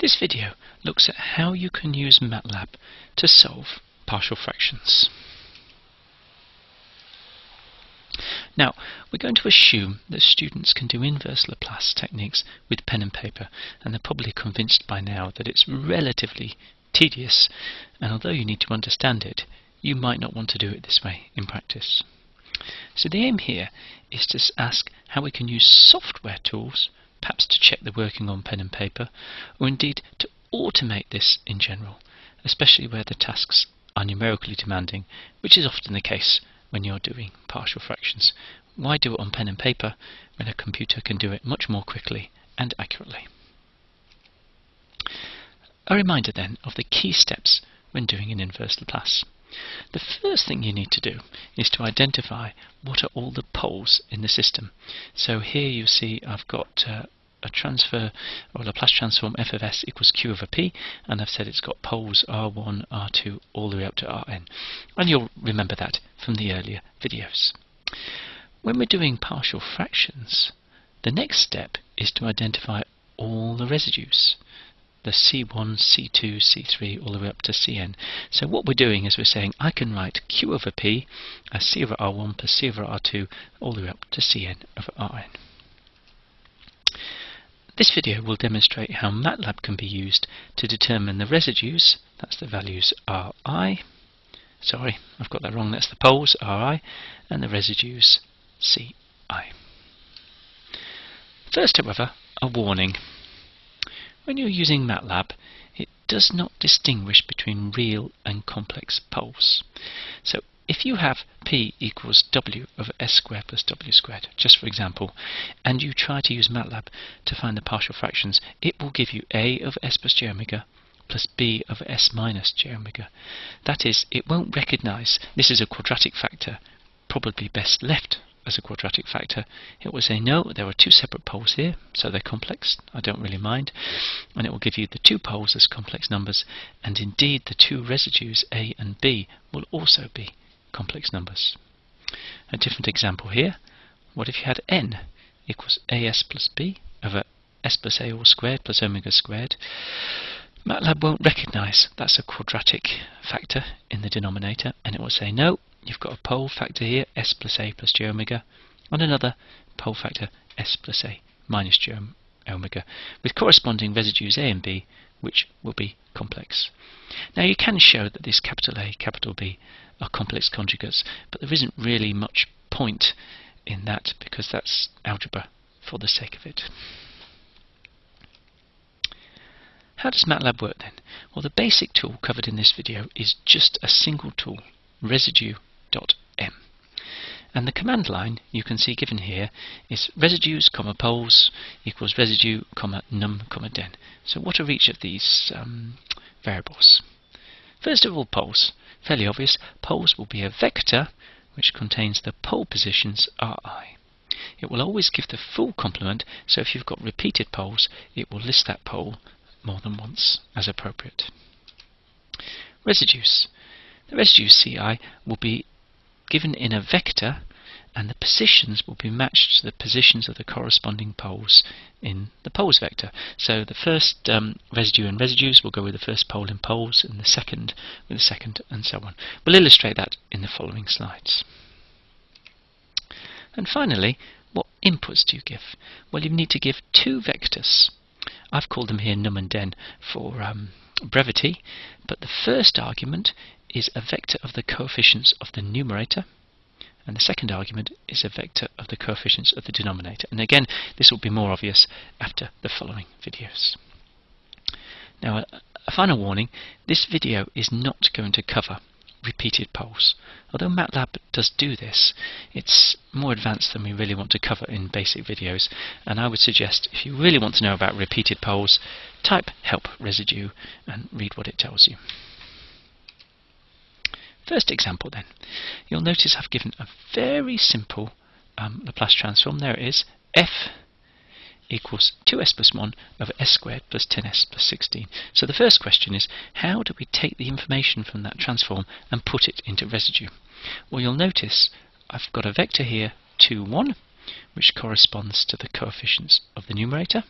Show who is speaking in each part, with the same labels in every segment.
Speaker 1: This video looks at how you can use MATLAB to solve partial fractions. Now, we're going to assume that students can do inverse Laplace techniques with pen and paper, and they're probably convinced by now that it's relatively tedious, and although you need to understand it, you might not want to do it this way in practice. So the aim here is to ask how we can use software tools perhaps to check the working on pen and paper, or indeed to automate this in general, especially where the tasks are numerically demanding, which is often the case when you're doing partial fractions. Why do it on pen and paper when a computer can do it much more quickly and accurately? A reminder then of the key steps when doing an inverse Laplace. The first thing you need to do is to identify what are all the poles in the system. So here you see I've got uh, a transfer or Laplace transform f of s equals q over p and I've said it's got poles r1, r2 all the way up to rn. And you'll remember that from the earlier videos. When we're doing partial fractions, the next step is to identify all the residues the C1, C2, C3, all the way up to Cn. So what we're doing is we're saying I can write Q over P as C over R1 plus C over R2 all the way up to Cn over Rn. This video will demonstrate how MATLAB can be used to determine the residues, that's the values Ri, sorry, I've got that wrong, that's the poles Ri, and the residues Ci. First, however, a warning. When you're using MATLAB, it does not distinguish between real and complex poles. So if you have p equals w over s squared plus w squared, just for example, and you try to use MATLAB to find the partial fractions, it will give you a of s plus j omega plus b of s minus j omega. That is, it won't recognize this is a quadratic factor, probably best left as a quadratic factor, it will say no, there are two separate poles here, so they're complex, I don't really mind, and it will give you the two poles as complex numbers, and indeed the two residues A and B will also be complex numbers. A different example here, what if you had n equals as plus b over s plus a all squared plus omega squared? MATLAB won't recognize that's a quadratic factor in the denominator, and it will say no, you've got a pole factor here, s plus a plus j omega, and another pole factor, s plus a minus j omega, with corresponding residues a and b, which will be complex. Now you can show that this capital A, capital B are complex conjugates, but there isn't really much point in that because that's algebra for the sake of it. How does MATLAB work then? Well, the basic tool covered in this video is just a single tool, residue m. And the command line you can see given here is residues, comma poles equals residue, comma num, comma den. So what are each of these um, variables? First of all, poles. Fairly obvious. Poles will be a vector which contains the pole positions Ri. It will always give the full complement, so if you've got repeated poles, it will list that pole more than once as appropriate. Residues. The residue Ci will be given in a vector and the positions will be matched to the positions of the corresponding poles in the poles vector. So the first um, residue and residues will go with the first pole in poles and the second with the second and so on. We'll illustrate that in the following slides. And finally, what inputs do you give? Well, you need to give two vectors. I've called them here num and den for um, brevity, but the first argument is a vector of the coefficients of the numerator, and the second argument is a vector of the coefficients of the denominator. And again, this will be more obvious after the following videos. Now, a, a final warning, this video is not going to cover repeated poles. Although MATLAB does do this, it's more advanced than we really want to cover in basic videos, and I would suggest if you really want to know about repeated poles, type help residue and read what it tells you. First example then, you'll notice I've given a very simple um, Laplace transform, there it is, f equals 2s plus 1 over s squared plus 10s plus 16. So the first question is, how do we take the information from that transform and put it into residue? Well, you'll notice I've got a vector here, 2, 1, which corresponds to the coefficients of the numerator.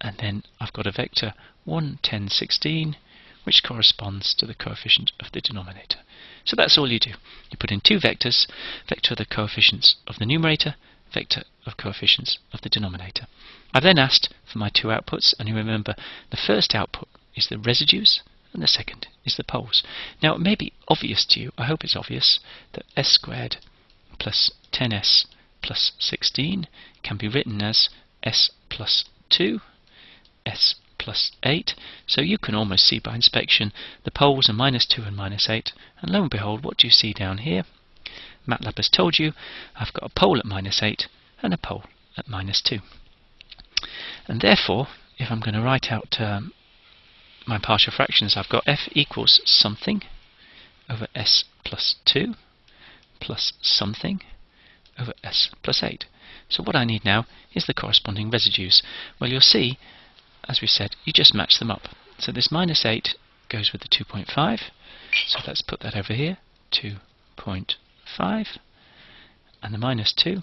Speaker 1: and then I've got a vector 1, 10, 16, which corresponds to the coefficient of the denominator. So that's all you do. You put in two vectors, vector of the coefficients of the numerator, vector of coefficients of the denominator. I've then asked for my two outputs, and you remember the first output is the residues, and the second is the poles. Now it may be obvious to you, I hope it's obvious, that s squared plus 10s plus 16 can be written as s plus 2, s plus 8. So you can almost see by inspection the poles are minus 2 and minus 8. And lo and behold, what do you see down here? MATLAB has told you I've got a pole at minus 8 and a pole at minus 2. And therefore, if I'm going to write out um, my partial fractions, I've got f equals something over s plus 2 plus something over s plus 8. So what I need now is the corresponding residues. Well, you'll see, as we said, you just match them up. So this minus 8 goes with the 2.5. So let's put that over here, 2.5. And the minus 2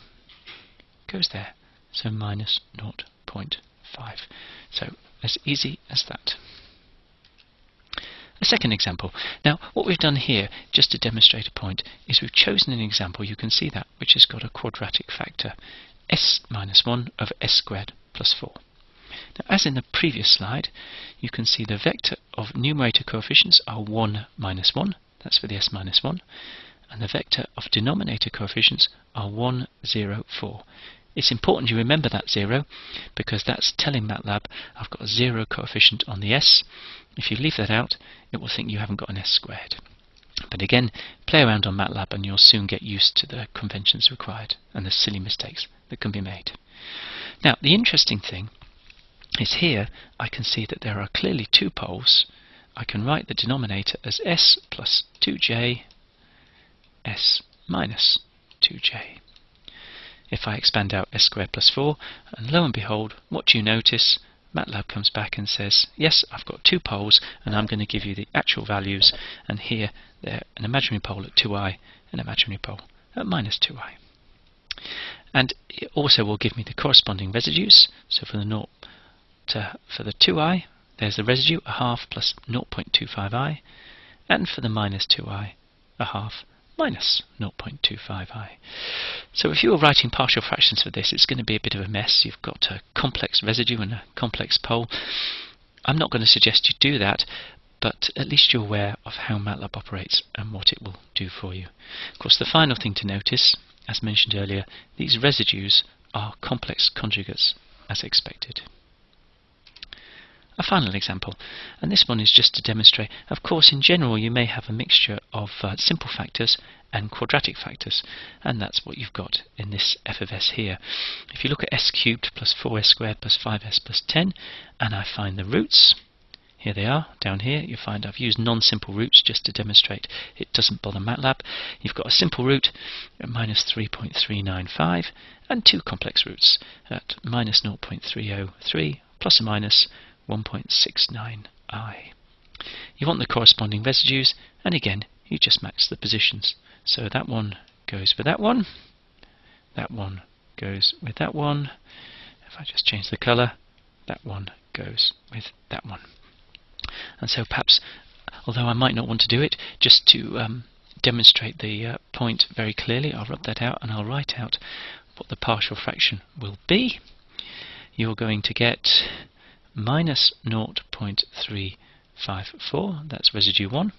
Speaker 1: goes there, so minus 0.5. So as easy as that. A second example. Now, what we've done here, just to demonstrate a point, is we've chosen an example, you can see that, which has got a quadratic factor, s minus 1 over s squared plus 4. Now, as in the previous slide, you can see the vector of numerator coefficients are 1 minus 1, that's for the s minus 1, and the vector of denominator coefficients are 1, 0, 4. It's important you remember that 0 because that's telling MATLAB I've got a 0 coefficient on the s. If you leave that out, it will think you haven't got an s squared. But again, play around on MATLAB and you'll soon get used to the conventions required and the silly mistakes that can be made. Now, the interesting thing is here I can see that there are clearly two poles. I can write the denominator as s plus 2j, s minus 2j if I expand out s squared plus 4, and lo and behold, what do you notice? MATLAB comes back and says, yes, I've got two poles, and I'm going to give you the actual values, and here they're an imaginary pole at 2i, an imaginary pole at minus 2i. And it also will give me the corresponding residues, so for the 0 for the 2i, there's the residue, a half plus 0.25i, and for the minus 2i, a half minus 0.25i. So if you were writing partial fractions for this, it's going to be a bit of a mess. You've got a complex residue and a complex pole. I'm not going to suggest you do that, but at least you're aware of how MATLAB operates and what it will do for you. Of course, the final thing to notice, as mentioned earlier, these residues are complex conjugates as expected. A final example, and this one is just to demonstrate, of course in general you may have a mixture of uh, simple factors and quadratic factors, and that's what you've got in this f of s here. If you look at s cubed plus 4s squared plus 5s plus 10, and I find the roots, here they are, down here. you'll find I've used non-simple roots just to demonstrate it doesn't bother MATLAB. You've got a simple root at minus 3.395 and two complex roots at minus 0.303 plus or minus 1.69i. You want the corresponding residues, and again, you just match the positions. So that one goes with that one, that one goes with that one. If I just change the color, that one goes with that one. And so perhaps, although I might not want to do it, just to um, demonstrate the uh, point very clearly, I'll rub that out and I'll write out what the partial fraction will be. You're going to get minus 0.354, that's residue 1,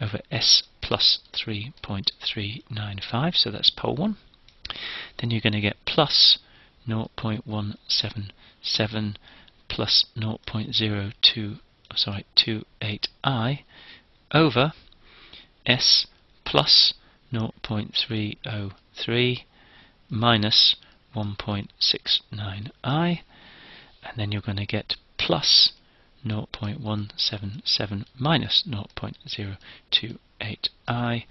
Speaker 1: over S plus 3.395, so that's pole 1. Then you're going to get plus 0.177 plus 0.02, sorry, 28i over S plus 0.303 minus 1.69i and then you're going to get plus 0.177 minus 0.028i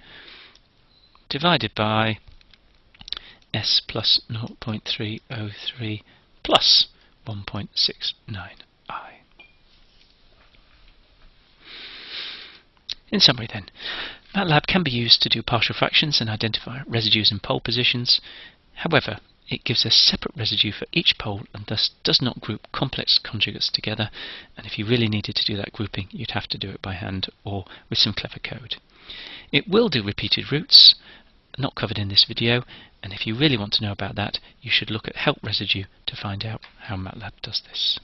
Speaker 1: divided by s plus 0.303 plus 1.69i. In summary then, MATLAB can be used to do partial fractions and identify residues and pole positions. However, it gives a separate residue for each pole and thus does not group complex conjugates together. And if you really needed to do that grouping, you'd have to do it by hand or with some clever code. It will do repeated roots, not covered in this video, and if you really want to know about that, you should look at help residue to find out how MATLAB does this.